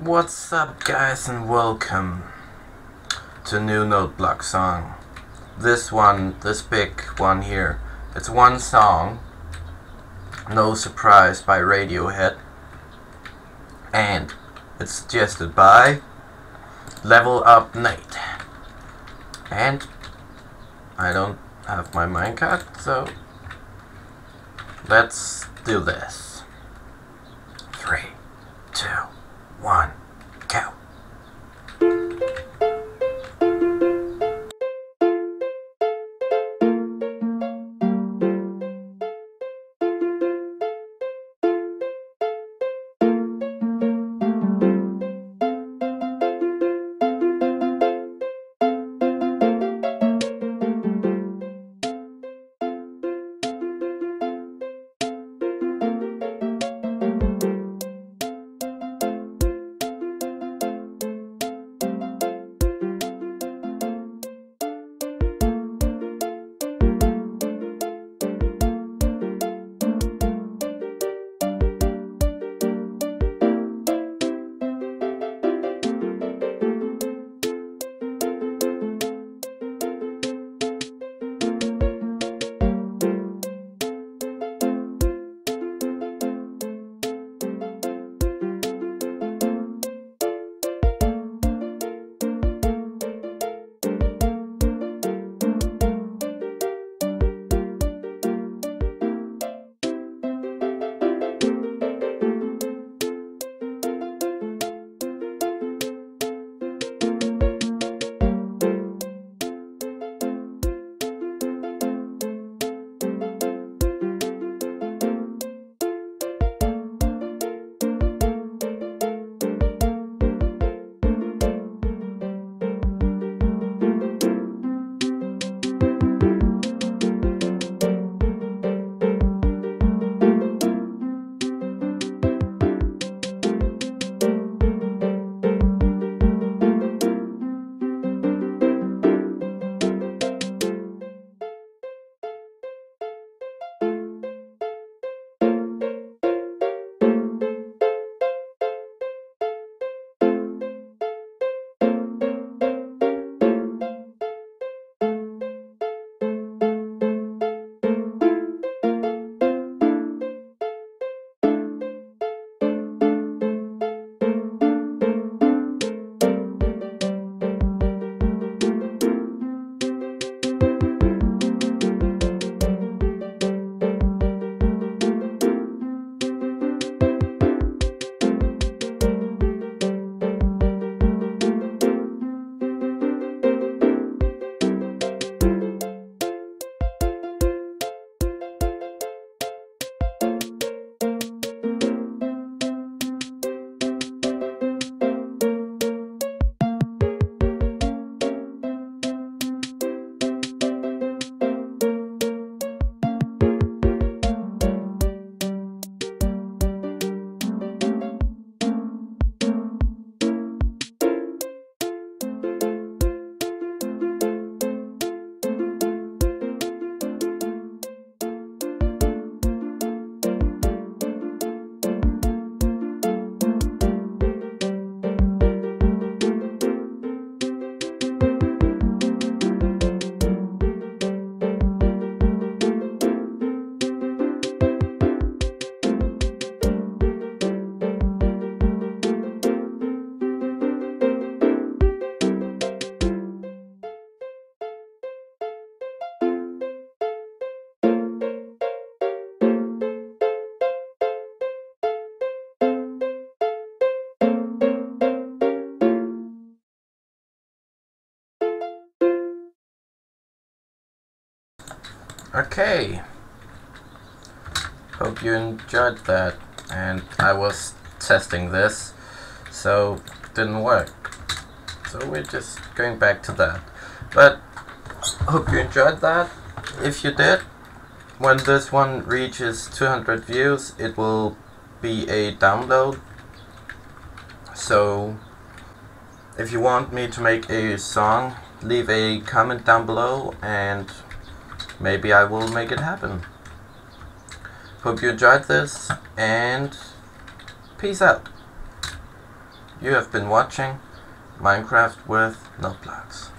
What's up guys and welcome to new note block song. This one, this big one here, it's one song, No Surprise by Radiohead, and it's suggested by Level Up Nate. And I don't have my minecart, so let's do this. Okay. Hope you enjoyed that. And I was testing this, so didn't work. So we're just going back to that. But hope you enjoyed that. If you did, when this one reaches 200 views, it will be a download. So if you want me to make a song, leave a comment down below and maybe I will make it happen. Hope you enjoyed this, and peace out. You have been watching Minecraft with Noteblocks.